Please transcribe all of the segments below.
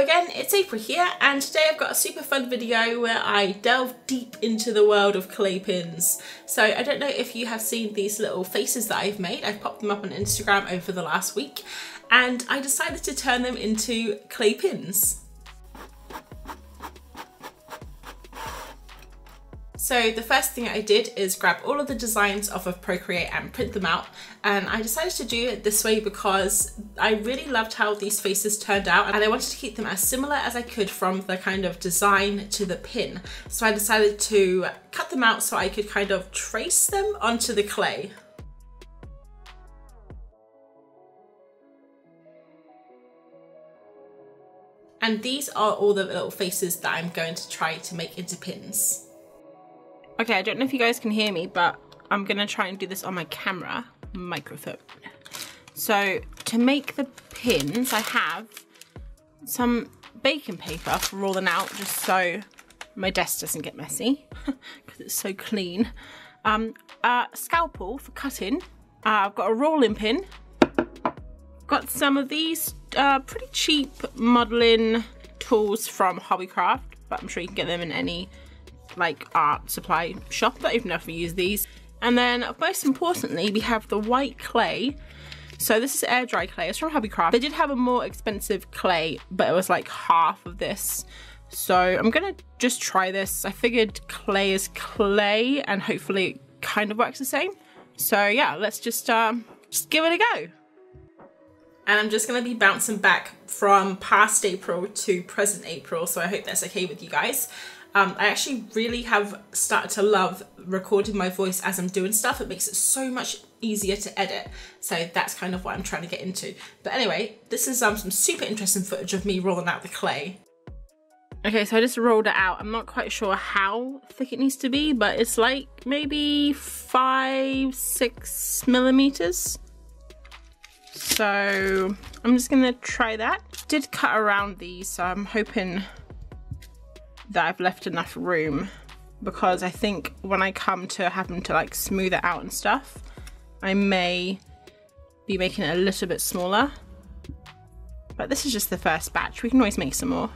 Again, it's April here and today I've got a super fun video where I delve deep into the world of clay pins. So I don't know if you have seen these little faces that I've made, I've popped them up on Instagram over the last week and I decided to turn them into clay pins. So the first thing I did is grab all of the designs off of Procreate and print them out. And I decided to do it this way because I really loved how these faces turned out and I wanted to keep them as similar as I could from the kind of design to the pin. So I decided to cut them out so I could kind of trace them onto the clay. And these are all the little faces that I'm going to try to make into pins. Okay, I don't know if you guys can hear me, but I'm gonna try and do this on my camera microphone. So to make the pins, I have some baking paper for rolling out just so my desk doesn't get messy because it's so clean. Um, a scalpel for cutting. Uh, I've got a rolling pin. Got some of these uh, pretty cheap modeling tools from Hobbycraft, but I'm sure you can get them in any like art supply shop. that I've never even know if we use these. And then most importantly, we have the white clay. So this is air dry clay, it's from Hobbycraft. They did have a more expensive clay, but it was like half of this. So I'm gonna just try this. I figured clay is clay and hopefully it kind of works the same. So yeah, let's just, um, just give it a go. And I'm just gonna be bouncing back from past April to present April, so I hope that's okay with you guys. Um, I actually really have started to love recording my voice as I'm doing stuff. It makes it so much easier to edit. So that's kind of what I'm trying to get into. But anyway, this is um, some super interesting footage of me rolling out the clay. Okay, so I just rolled it out. I'm not quite sure how thick it needs to be, but it's like maybe five, six millimeters. So I'm just gonna try that. Did cut around these, so I'm hoping that I've left enough room because I think when I come to having to like smooth it out and stuff, I may be making it a little bit smaller. But this is just the first batch. We can always make some more.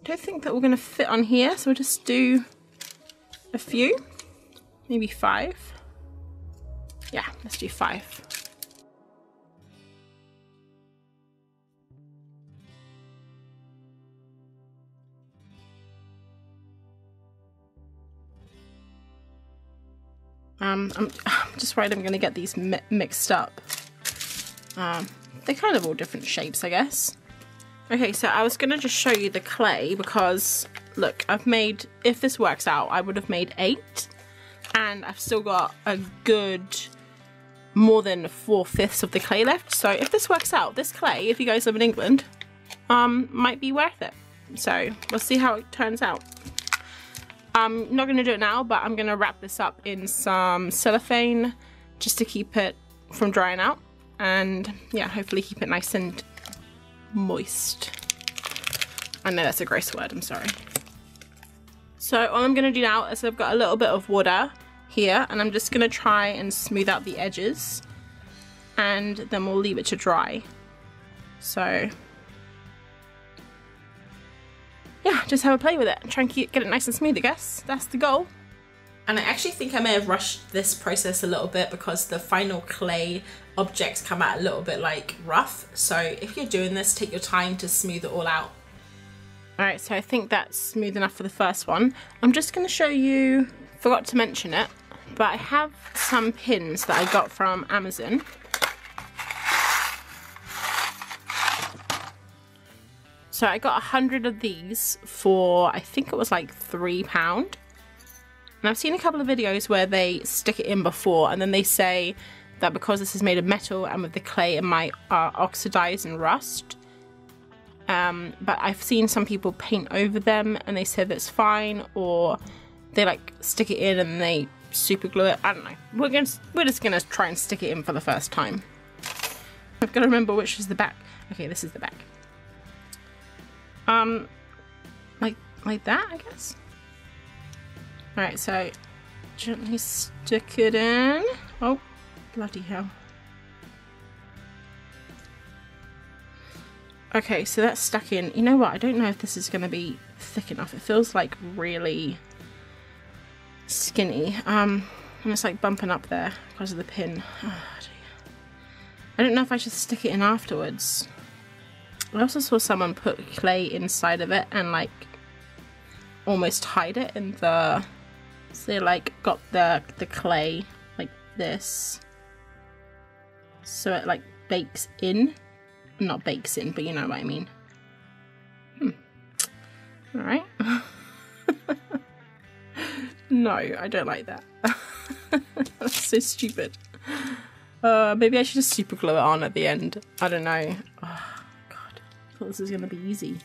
I don't think that we're going to fit on here, so we'll just do a few, maybe five. Yeah, let's do five. Um, I'm, I'm, just worried I'm going to get these mi mixed up. Um, they're kind of all different shapes, I guess. Okay, so I was going to just show you the clay because, look, I've made, if this works out, I would have made eight. And I've still got a good more than four-fifths of the clay left. So if this works out, this clay, if you guys live in England, um, might be worth it. So we'll see how it turns out. I'm not going to do it now, but I'm going to wrap this up in some cellophane just to keep it from drying out. And yeah, hopefully keep it nice and moist. I know that's a gross word, I'm sorry. So all I'm going to do now is I've got a little bit of water here and I'm just going to try and smooth out the edges and then we'll leave it to dry. So yeah, just have a play with it and try and keep, get it nice and smooth, I guess. That's the goal. And I actually think I may have rushed this process a little bit because the final clay objects come out a little bit like rough. So if you're doing this, take your time to smooth it all out. Alright, so I think that's smooth enough for the first one. I'm just going to show you, forgot to mention it, but I have some pins that I got from Amazon. So I got a hundred of these for, I think it was like three pound. And I've seen a couple of videos where they stick it in before and then they say that because this is made of metal and with the clay it might uh, oxidize and rust. Um, but I've seen some people paint over them and they said that's fine or they like stick it in and they super glue it. I don't know. We're, gonna, we're just gonna try and stick it in for the first time. I've got to remember which is the back. Okay, this is the back. Um, like, like that, I guess? Alright, so gently stick it in. Oh, bloody hell. Okay, so that's stuck in. You know what? I don't know if this is going to be thick enough. It feels like really skinny. Um, and it's like bumping up there because of the pin. Oh, I don't know if I should stick it in afterwards. I also saw someone put clay inside of it and like almost hide it in the so they like got the the clay like this. So it like bakes in. Not bakes in but you know what I mean. Hmm. all right. No I don't like that. That's so stupid. Uh, maybe I should just super glue it on at the end. I don't know thought this was gonna be easy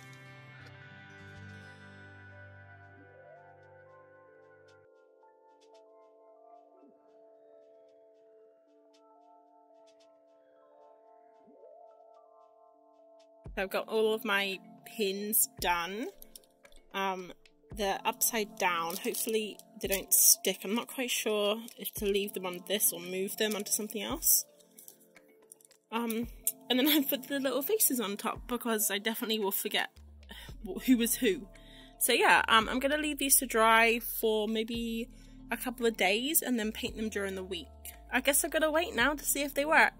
I've got all of my pins done. Um, they're upside down. Hopefully they don't stick. I'm not quite sure if to leave them on this or move them onto something else. Um, and then I put the little faces on top because I definitely will forget who was who. So yeah, um, I'm gonna leave these to dry for maybe a couple of days and then paint them during the week. I guess I've gotta wait now to see if they work.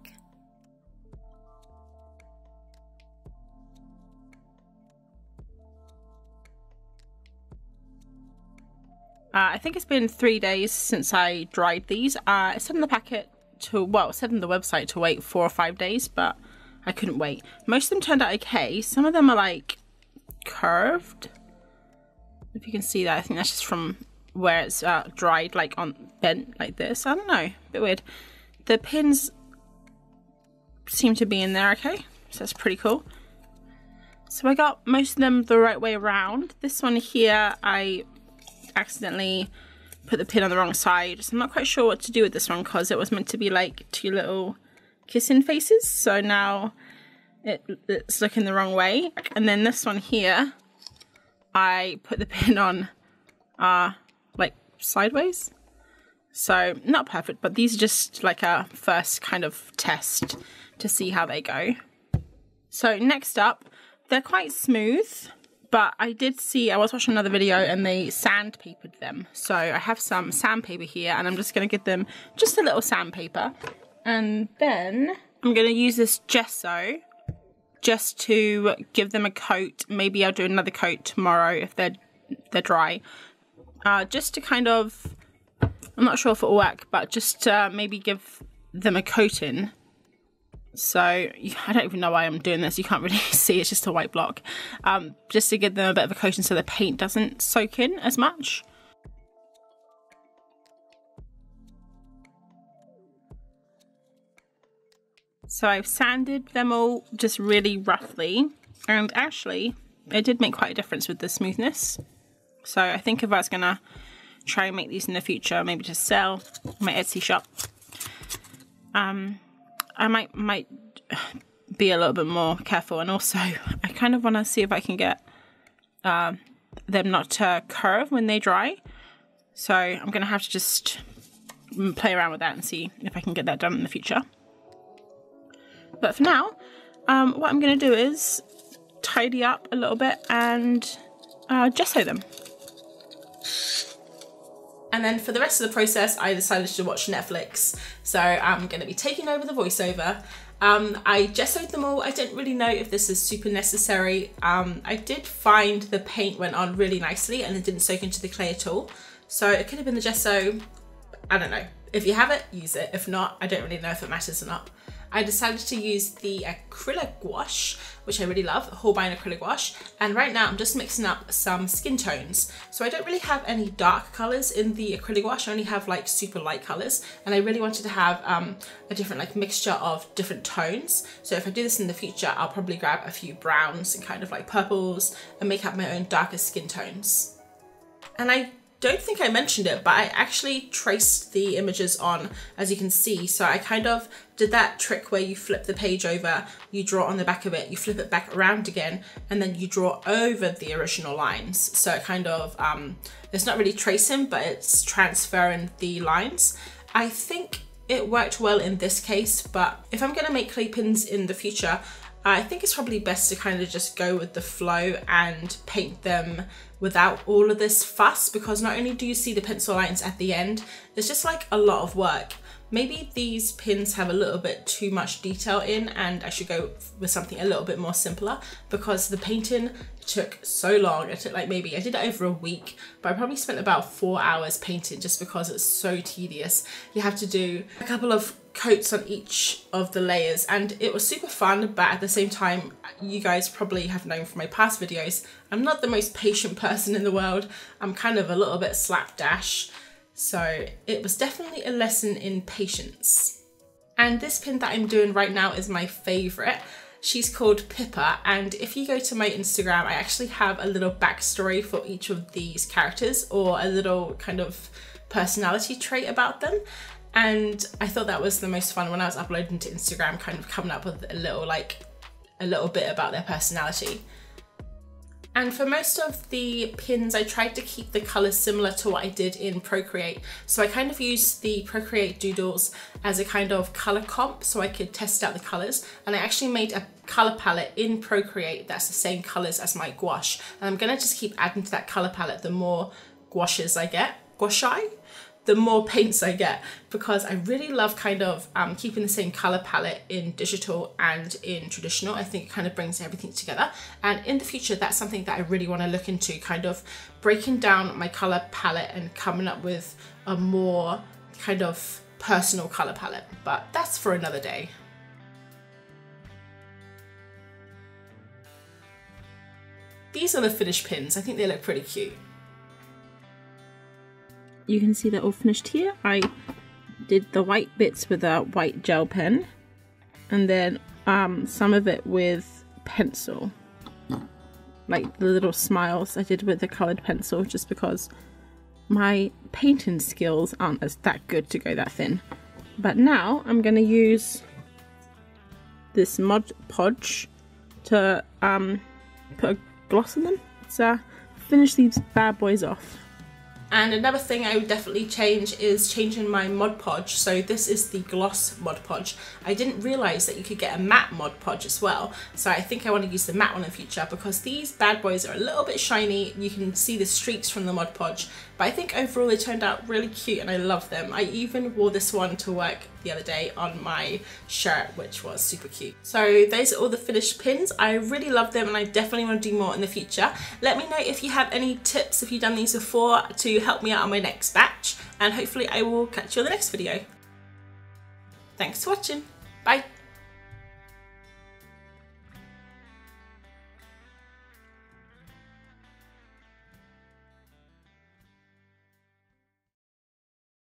Uh, I think it's been three days since I dried these. Uh, I said in the packet to, well, said on the website to wait four or five days, but I couldn't wait. Most of them turned out okay. Some of them are like curved. If you can see that, I think that's just from where it's uh, dried, like on bent like this. I don't know, a bit weird. The pins seem to be in there okay, so that's pretty cool. So I got most of them the right way around. This one here, I accidentally put the pin on the wrong side. So I'm not quite sure what to do with this one because it was meant to be like two little kissing faces. So now it, it's looking the wrong way. And then this one here, I put the pin on uh, like sideways. So not perfect, but these are just like a first kind of test to see how they go. So next up, they're quite smooth but I did see, I was watching another video and they sandpapered them. So I have some sandpaper here and I'm just going to give them just a little sandpaper. And then I'm going to use this gesso just to give them a coat. Maybe I'll do another coat tomorrow if they're, they're dry. Uh, just to kind of, I'm not sure if it'll work, but just maybe give them a coating so I don't even know why I'm doing this. You can't really see, it's just a white block. Um, just to give them a bit of a coating so the paint doesn't soak in as much. So I've sanded them all just really roughly. And actually, it did make quite a difference with the smoothness. So I think if I was to try and make these in the future, maybe to sell my Etsy shop, um, I might might be a little bit more careful, and also I kind of want to see if I can get uh, them not to curve when they dry. So I'm gonna have to just play around with that and see if I can get that done in the future. But for now, um, what I'm gonna do is tidy up a little bit and uh, gesso them. And then for the rest of the process, I decided to watch Netflix. So I'm going to be taking over the voiceover. Um, I gessoed them all. I didn't really know if this is super necessary. Um, I did find the paint went on really nicely and it didn't soak into the clay at all. So it could have been the gesso. I don't know. If you have it, use it. If not, I don't really know if it matters or not. I decided to use the acrylic gouache, which I really love, Holbein acrylic gouache. And right now I'm just mixing up some skin tones. So I don't really have any dark colors in the acrylic gouache. I only have like super light colors. And I really wanted to have um, a different like mixture of different tones. So if I do this in the future, I'll probably grab a few browns and kind of like purples and make up my own darker skin tones. And I don't think I mentioned it, but I actually traced the images on, as you can see. So I kind of did that trick where you flip the page over, you draw on the back of it, you flip it back around again, and then you draw over the original lines. So it kind of, um, it's not really tracing, but it's transferring the lines. I think it worked well in this case, but if I'm gonna make clay pins in the future, I think it's probably best to kind of just go with the flow and paint them without all of this fuss because not only do you see the pencil lines at the end, it's just like a lot of work. Maybe these pins have a little bit too much detail in and I should go with something a little bit more simpler because the painting took so long. It took like maybe, I did it over a week, but I probably spent about four hours painting just because it's so tedious. You have to do a couple of coats on each of the layers and it was super fun but at the same time you guys probably have known from my past videos I'm not the most patient person in the world I'm kind of a little bit slapdash so it was definitely a lesson in patience. And this pin that I'm doing right now is my favorite. She's called Pippa and if you go to my Instagram, I actually have a little backstory for each of these characters or a little kind of personality trait about them. And I thought that was the most fun when I was uploading to Instagram, kind of coming up with a little like, a little bit about their personality. And for most of the pins, I tried to keep the colors similar to what I did in Procreate. So I kind of used the Procreate doodles as a kind of color comp so I could test out the colors. And I actually made a color palette in Procreate that's the same colors as my gouache. And I'm gonna just keep adding to that color palette the more gouaches I get. Gouache? The more paints I get because I really love kind of um, keeping the same color palette in digital and in traditional. I think it kind of brings everything together. And in the future, that's something that I really want to look into, kind of breaking down my color palette and coming up with a more kind of personal color palette. But that's for another day. These are the finished pins. I think they look pretty cute you can see they're all finished here. I did the white bits with a white gel pen and then um, some of it with pencil. Like the little smiles I did with the coloured pencil just because my painting skills aren't as that good to go that thin. But now I'm going to use this Mod Podge to um, put a gloss on them. So finish these bad boys off. And another thing I would definitely change is changing my Mod Podge. So this is the gloss Mod Podge. I didn't realise that you could get a matte Mod Podge as well. So I think I want to use the matte one in future because these bad boys are a little bit shiny. You can see the streaks from the Mod Podge. But I think overall they turned out really cute and I love them. I even wore this one to work the other day on my shirt, which was super cute. So those are all the finished pins. I really love them and I definitely want to do more in the future. Let me know if you have any tips, if you've done these before, to help me out on my next batch. And hopefully I will catch you on the next video. Thanks for watching. Bye.